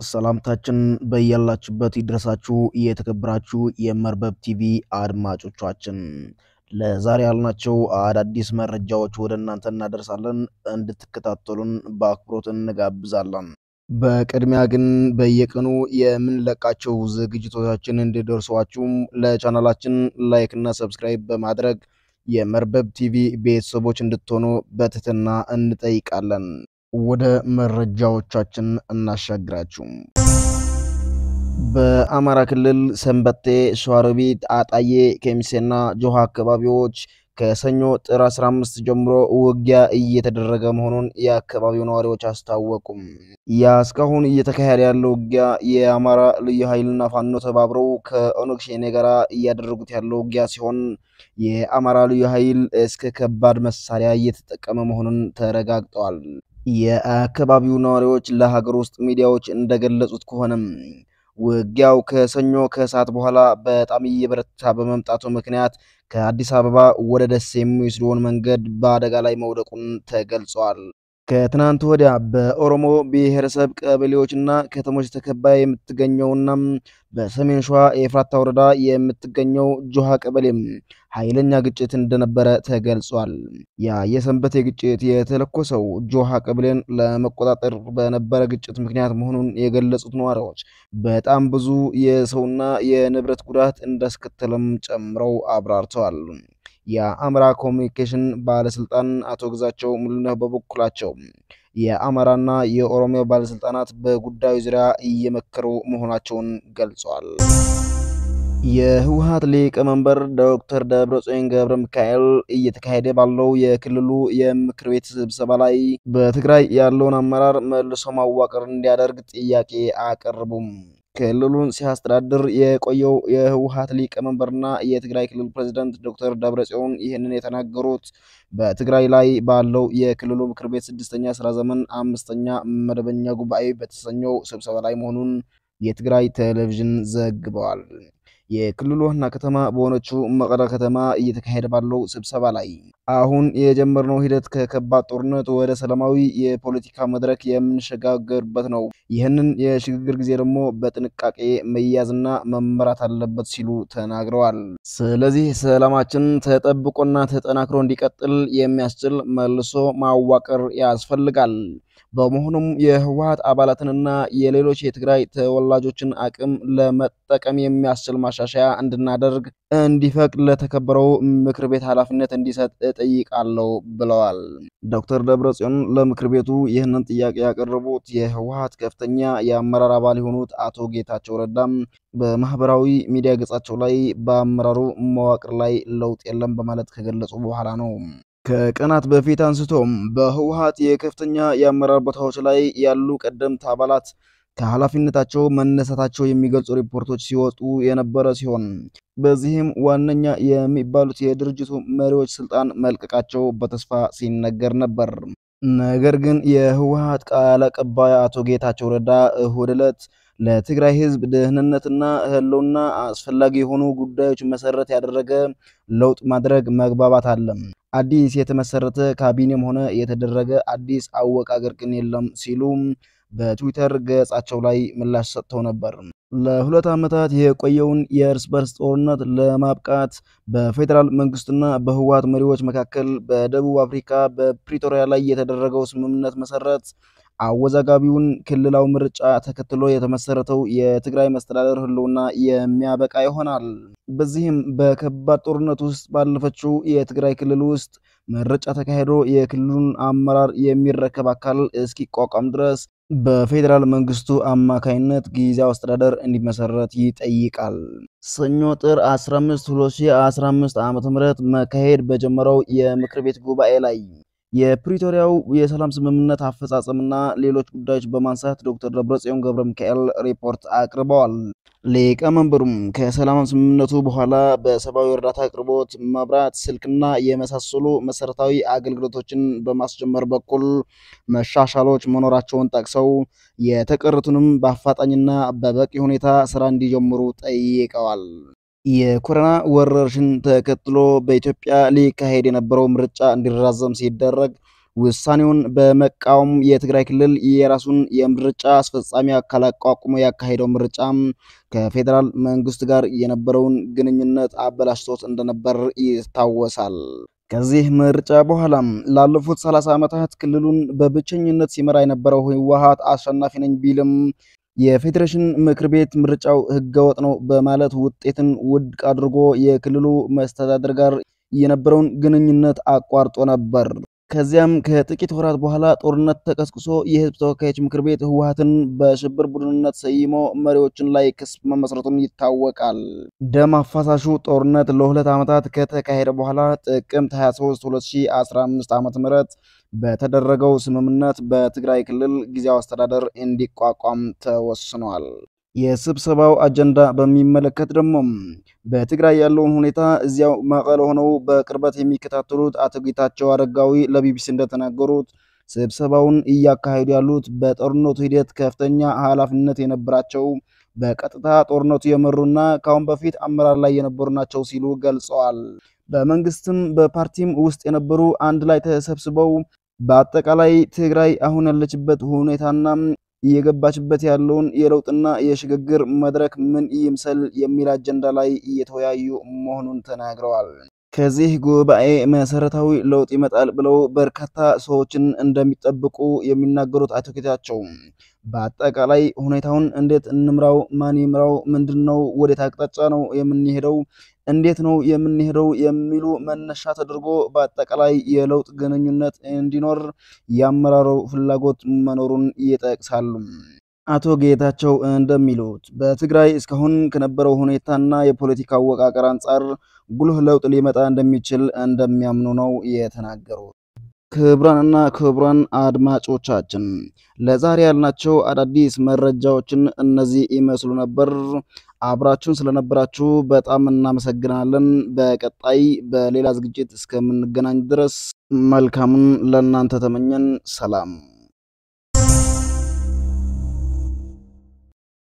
ሰላምታችን በያላችሁበት ይድረሳችሁ የተከበራችሁ የመርበብ ቲቪ አድማጮቻችን፣ ለዛሬ ያልናቸው አዳዲስ መረጃዎች ወደ እናንተ እናደርሳለን። እንድትከታተሉን በአክብሮት እንጋብዛለን። በቅድሚያ ግን በየቀኑ የምንለቃቸው ዝግጅቶቻችን እንዲደርሷችሁም ለቻናላችን like እና subscribe በማድረግ የመርበብ ቲቪ ቤተሰቦች እንድትሆኑ በትህትና እንጠይቃለን። ወደ መረጃዎቻችን እናሻግራችሁ። በአማራ ክልል ሰንበቴ፣ ሸዋሮቢት፣ አጣዬ፣ ኬሚሴና ጆሃ አካባቢዎች ከሰኞ ጥር 15 ጀምሮ ውጊያ እየተደረገ መሆኑን የአካባቢው ነዋሪዎች አስታወቁም። ያ እስካሁን እየተካሄደ ያለው ውጊያ የአማራ ልዩ ኃይልና ፋኖ ተባብረው ከኦነግ ሸኔ ጋር እያደረጉት ያለው ውጊያ ሲሆን የአማራ ልዩ ኃይል እስከ ከባድ መሳሪያ እየተጠቀመ መሆኑን ተረጋግጠዋል። የአካባቢው ነዋሪዎች ለሀገር ውስጥ ሚዲያዎች እንደገለጹት ከሆነም ውጊያው ከሰኞ ከሰዓት በኋላ በጣም እየበረታ በመምጣቱ ምክንያት ከአዲስ አበባ ወደ ደሴ የሚወስደውን መንገድ በአደጋ ላይ መውደቁን ተገልጿል። ከትናንት ወዲያ በኦሮሞ ብሔረሰብ ቀበሌዎችና ከተሞች ተከባ የምትገኘውና በሰሜን ሸዋ የኤፍራታ ወረዳ የምትገኘው ጆሃ ቀበሌም ኃይለኛ ግጭት እንደነበረ ተገልጿል። ያ የሰንበቴ ግጭት የተለኮሰው ጆሃ ቀበሌን ለመቆጣጠር በነበረ ግጭት ምክንያት መሆኑን የገለጹት ነዋሪዎች በጣም ብዙ የሰውና የንብረት ጉዳት እንዳስከተለም ጨምረው አብራርተዋል። የአማራ ኮሚኒኬሽን ባለስልጣን አቶ ግዛቸው ሙሉነህ በበኩላቸው የአማራና የኦሮሚያ ባለስልጣናት በጉዳዩ ዙሪያ እየመከሩ መሆናቸውን ገልጸዋል። የህወሓት ሊቀመንበር ዶክተር ደብረጽዮን ገብረ ሚካኤል እየተካሄደ ባለው የክልሉ የምክር ቤት ስብሰባ ላይ በትግራይ ያለውን አመራር መልሶ ማዋቀር እንዲያደርግ ጥያቄ አቀረቡም። ክልሉን ሲያስተዳድር የቆየው የህወሓት ሊቀመንበርና የትግራይ ክልል ፕሬዚዳንት ዶክተር ደብረጽዮን ይህንን የተናገሩት በትግራይ ላይ ባለው የክልሉ ምክር ቤት ስድስተኛ ስራ ዘመን አምስተኛ መደበኛ ጉባኤ በተሰኘው ስብሰባ ላይ መሆኑን የትግራይ ቴሌቪዥን ዘግበዋል። የክልሉ ዋና ከተማ በሆነችው መቀለ ከተማ እየተካሄደ ባለው ስብሰባ ላይ አሁን የጀመርነው ሂደት ከከባድ ጦርነት ወደ ሰላማዊ የፖለቲካ መድረክ የምንሸጋገርበት ነው። ይህንን የሽግግር ጊዜ ደግሞ በጥንቃቄ መያዝና መመራት አለበት ሲሉ ተናግረዋል። ስለዚህ ሰላማችን ተጠብቆና ተጠናክሮ እንዲቀጥል የሚያስችል መልሶ ማዋቀር ያስፈልጋል። በመሆኑም የህወሓት አባላትንና የሌሎች የትግራይ ተወላጆችን አቅም ለመጠቀም የሚያስችል ማሻሻያ እንድናደርግ እንዲፈቅድ ለተከበረው ምክር ቤት ኃላፊነት እንዲሰጥ እጠይቃለሁ ብለዋል። ዶክተር ደብረጽዮን ለምክር ቤቱ ይህንን ጥያቄ ያቀረቡት የህወሓት ከፍተኛ የአመራር አባል የሆኑት አቶ ጌታቸው ረዳም በማህበራዊ ሚዲያ ገጻቸው ላይ በአመራሩ መዋቅር ላይ ለውጥ የለም በማለት ከገለጹ በኋላ ነው። ከቀናት በፊት አንስቶም በህወሓት የከፍተኛ የአመራር ቦታዎች ላይ ያሉ ቀደምት አባላት ከኃላፊነታቸው መነሳታቸው የሚገልጹ ሪፖርቶች ሲወጡ የነበረ ሲሆን በዚህም ዋነኛ የሚባሉት የድርጅቱ መሪዎች ስልጣን መልቀቃቸው በተስፋ ሲነገር ነበር። ነገር ግን የህወሓት ቃል አቀባይ አቶ ጌታቸው ረዳ እሁድ ዕለት ለትግራይ ህዝብ ደህንነትና ህልውና አስፈላጊ የሆኑ ጉዳዮች መሰረት ያደረገ ለውጥ ማድረግ መግባባት አለ። አዲስ የተመሰረተ ካቢኔም ሆነ የተደረገ አዲስ አወቃቀር ግን የለም ሲሉ በትዊተር ገጻቸው ላይ ምላሽ ሰጥተው ነበር። ለሁለት ዓመታት የቆየውን የእርስ በርስ ጦርነት ለማብቃት በፌዴራል መንግስትና በህወሓት መሪዎች መካከል በደቡብ አፍሪካ በፕሪቶሪያ ላይ የተደረገው ስምምነት መሰረት አወዛጋቢውን ክልላዊ ምርጫ ተከትሎ የተመሰረተው የትግራይ መስተዳደር ህልውና የሚያበቃ ይሆናል። በዚህም በከባድ ጦርነት ውስጥ ባለፈችው የትግራይ ክልል ውስጥ ምርጫ ተካሂዶ የክልሉን አመራር የሚረከብ አካል እስኪቋቋም ድረስ በፌዴራል መንግስቱ አማካይነት ጊዜያዊ አስተዳደር እንዲመሰረት ይጠይቃል። ሰኞ ጥር 15 2015 ዓ.ም መካሄድ በጀመረው የምክር ቤት ጉባኤ ላይ የፕሪቶሪያው የሰላም ስምምነት አፈጻጸምና ሌሎች ጉዳዮች በማንሳት ዶክተር ደብረጽዮን ገብረ ሚካኤል ሪፖርት አቅርበዋል። ሊቀመንበሩም ከሰላም ስምምነቱ በኋላ በሰብአዊ እርዳታ አቅርቦት፣ መብራት፣ ስልክና የመሳሰሉ መሰረታዊ አገልግሎቶችን በማስጀመር በኩል መሻሻሎች መኖራቸውን ጠቅሰው የተቀሩትንም በአፋጣኝና በበቂ ሁኔታ ስራ እንዲጀምሩ ጠይቀዋል። የኮሮና ወረርሽኝ ተከትሎ በኢትዮጵያ ሊካሄድ የነበረው ምርጫ እንዲራዘም ሲደረግ ውሳኔውን በመቃወም የትግራይ ክልል የራሱን የምርጫ አስፈጻሚ አካል አቋቁሞ ያካሄደው ምርጫ ከፌዴራል መንግስት ጋር የነበረውን ግንኙነት አበላሽቶት እንደነበር ይታወሳል። ከዚህ ምርጫ በኋላም ላለፉት 30 ዓመታት ክልሉን በብቸኝነት ሲመራ የነበረው ህወሓት አሸናፊ ነኝ ቢልም የፌዴሬሽን ምክር ቤት ምርጫው ህገወጥ ነው በማለት ውጤትን ውድቅ አድርጎ የክልሉ መስተዳድር ጋር የነበረውን ግንኙነት አቋርጦ ነበር። ከዚያም ከጥቂት ወራት በኋላ ጦርነት ተቀስቅሶ የህዝብ ተወካዮች ምክር ቤት ህወሓትን በሽብር ቡድንነት ሰይሞ መሪዎችን ላይ ክስ መመስረቱን ይታወቃል። ደም አፋሳሹ ጦርነት ለሁለት ዓመታት ከተካሄደ በኋላ ጥቅምት 23 2015 ዓ.ም በተደረገው ስምምነት በትግራይ ክልል ጊዜያዊ አስተዳደር እንዲቋቋም ተወስኗል። የስብሰባው አጀንዳ በሚመለከት ደግሞ በትግራይ ያለውን ሁኔታ እዚያው መቀለ ሆነው በቅርበት የሚከታተሉት አቶ ጌታቸው አረጋዊ ለቢቢሲ እንደተናገሩት ስብሰባውን እያካሄዱ ያሉት በጦርነቱ ሂደት ከፍተኛ ኃላፊነት የነበራቸው በቀጥታ ጦርነቱ የመሩና ከአሁን በፊት አመራር ላይ የነበሩ ናቸው ሲሉ ገልጸዋል። በመንግስትም በፓርቲም ውስጥ የነበሩ አንድ ላይ ተሰብስበው በአጠቃላይ ትግራይ አሁን ያለችበት ሁኔታና እየገባችበት ያለውን የለውጥና የሽግግር መድረክ ምን ይምሰል የሚል አጀንዳ ላይ እየተወያዩ መሆኑን ተናግረዋል። ከዚህ ጉባኤ መሰረታዊ ለውጥ ይመጣል ብለው በርካታ ሰዎችን እንደሚጠብቁ የሚናገሩት አቶ ጌታቸው በአጠቃላይ ሁኔታውን እንዴት እንምራው፣ ማን ይምራው፣ ምንድን ነው፣ ወዴት አቅጣጫ ነው የምንሄደው፣ እንዴት ነው የምንሄደው? የሚሉ መነሻ ተደርጎ በአጠቃላይ የለውጥ ግንኙነት እንዲኖር የአመራሩ ፍላጎት መኖሩን ይጠቅሳሉ። አቶ ጌታቸው እንደሚሉት በትግራይ እስካሁን ከነበረው ሁኔታና የፖለቲካ አወቃቀር አንጻር ጉልህ ለውጥ ሊመጣ እንደሚችል እንደሚያምኑ ነው የተናገሩት። ክቡራንና ክቡራን አድማጮቻችን ለዛሬ ያልናቸው አዳዲስ መረጃዎችን እነዚህ ይመስሉ ነበር። አብራችሁን ስለነበራችሁ በጣም እናመሰግናለን። በቀጣይ በሌላ ዝግጅት እስከምንገናኝ ድረስ መልካምን ለእናንተ ተመኘን። ሰላም